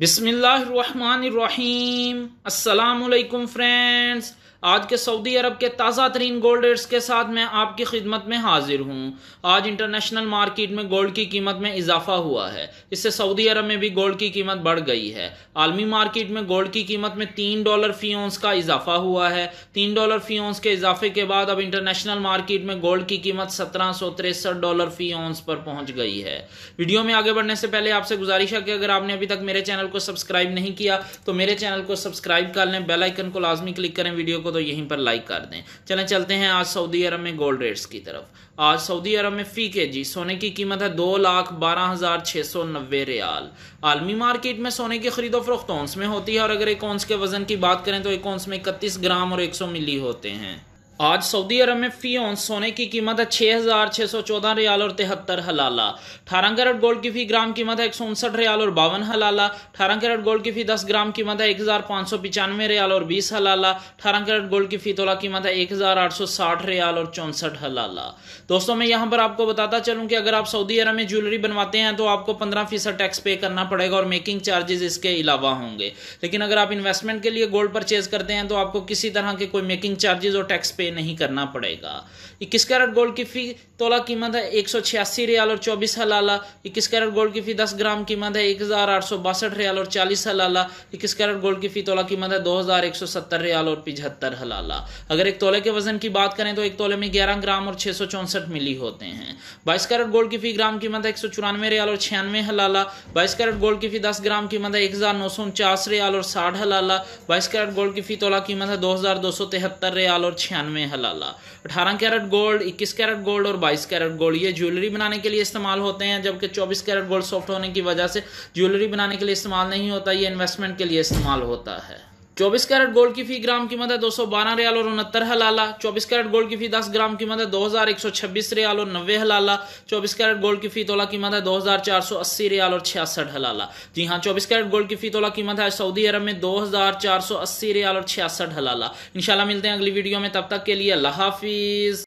بسم اللہ الرحمن الرحیم. السلام علیکم فرینڈز. آج کے سعودی عرب کے تازہ ترین گولڈ ریٹس کے ساتھ میں آپ کی خدمت میں حاضر ہوں۔ آج انٹرنیشنل مارکیٹ میں گولڈ کی قیمت میں اضافہ ہوا ہے۔ اس سے سعودی عرب میں بھی گولڈ کی قیمت بڑھ گئی ہے۔ عالمی مارکیٹ میں گولڈ کی قیمت میں تین ڈالر فی اونس کا اضافہ ہوا ہے۔ تین ڈالر فی اونس کے اضافے کے بعد اب انٹرنیشنل مارکیٹ میں گولڈ کی قیمت سترہ سو تریسٹھ ڈالر فی اونس پر پہنچ گئی ہے۔ ویڈیو میں آگے بڑھنے سے پہلے آپ سے گزارش ہے کہ اگر آپ نے ابھی تک میرے چینل کو سبسکرائب نہیں کیا تو میرے چینل کو سبسکرائب کر لیں۔ بیل آئیکن کو لازمی کلک کریں۔ ویڈیو کو کو تو یہیں پر لائک کر دیں۔ چلیں چلتے ہیں آج سعودی عرب میں گولڈ ریٹس کی طرف۔ آج سعودی عرب میں فی کے جی سونے کی قیمت ہے دو لاکھ بارہ ہزار چھ سو نوے ریال۔ عالمی مارکیٹ میں سونے کی خرید و فروخت اونس میں ہوتی ہے اور اگر ایک اونس کے وزن کی بات کریں تو ایک اونس میں اکتیس گرام اور ایک سو ملی ہوتے ہیں۔ آج سعودی عرب میں فی اون سونے کی قیمت ہے چھ ہزار چھ سو چودہ ریال اور تہتر حلالہ۔ اٹھارہ کیرٹ گولڈ کی فی گرام قیمت ہے ایک سو انسٹھ ریال اور باون حلالہ۔ اٹھارہ کیرٹ گولڈ کی فی دس گرام قیمت ہے ایک ہزار پانچ سو پچانوے ریال اور بیس حلالہ۔ اٹھارہ کیرٹ گولڈ کی فی تولا قیمت ہے ایک ہزار آٹھ سو ساٹھ ریال اور چونسٹھ حلالہ۔ دوستوں میں یہاں پر آپ کو بتاتا چلوں کہ اگر آپ سعودی عرب میں جیولری بنواتے ہیں تو آپ کو پندرہ فیصد ٹیکس پے کرنا پڑے گا اور میکنگ چارجز اس کے علاوہ ہوں گے۔ لیکن اگر آپ انویسٹمنٹ کے لیے گولڈ پرچیز کرتے ہیں تو آپ کو کسی طرح کے کوئی میکنگ چارجز اور ٹیکس پے نہیں کرنا پڑے گا۔ اکیس کیرٹ گولڈ کی فی تولا قیمت ہے ایک سو چھیاسی ریال اور چوبیس حلالہ۔ اکیس کیرٹ گولڈ کی فی دس گرام قیمت ہے ایک ہزار آٹھ سو باسٹھ ریال اور چالیس حلالہ۔ اکیس کیرٹ گولڈ کی فی تولا قیمت ہے دو ہزار ایک سو ستر ریال اور پچہتر حلالہ۔ اگر ایک تولے کے وزن کی بات کریں تو ایک تولے میں گیارہ گرام اور چھ سو چونسٹھ ملی ہوتے ہیں۔ بائیس کیرٹ گولڈ کی فی گرام قیمت ہے ایک سو چورانوے ریال اور چھیانوے حلالہ۔ بائیس کیرٹ گولڈ کی فی دس گرام قیمت ہے ایک ہزار نو سو انچاس ریال اور ساٹھ حلالہ۔ بائیس کیرٹ گولڈ کی فی تولا قیمت ہے دو ہزار دو سو تہتر ریال اور چھیانوے حلالہ اٹھارہ کیرٹ گولڈ، اکیس کیرٹ گولڈ اور بائیس کیرٹ گولڈ، یہ جیولری بنانے کے لیے استعمال ہوتے ہیں، جبکہ چوبیس کیرٹ گولڈ سافٹ ہونے کی وجہ سے جیولری بنانے کے لیے استعمال نہیں ہوتا، یہ انویسٹمنٹ کے لیے استعمال ہوتا ہے۔ چوبیس کیرٹ گولڈ کی فی گرام قیمت ہے دو سو بارہ ریال اور انہتر حلالہ۔ چوبیس کیرٹ گولڈ کی فی دس گرام قیمت ہے دو ہزار ایک سو چھبیس ریال اور نوے حلالہ۔ چوبیس کیرٹ گولڈ کی فی تولہ قیمت ہے دو ہزار چار سو اسی ریال اور چھیاسٹھ حلالہ۔ جی ہاں چوبیس کیرٹ گولڈ کی فی تولہ قیمت ہے سعودی عرب میں دو ہزار چار سو اسی ریال اور چھیاسٹھ حلالہ۔ انشاءاللہ ملتے ہیں اگلی ویڈیو میں، تب تک کے لیے اللہ حافظ۔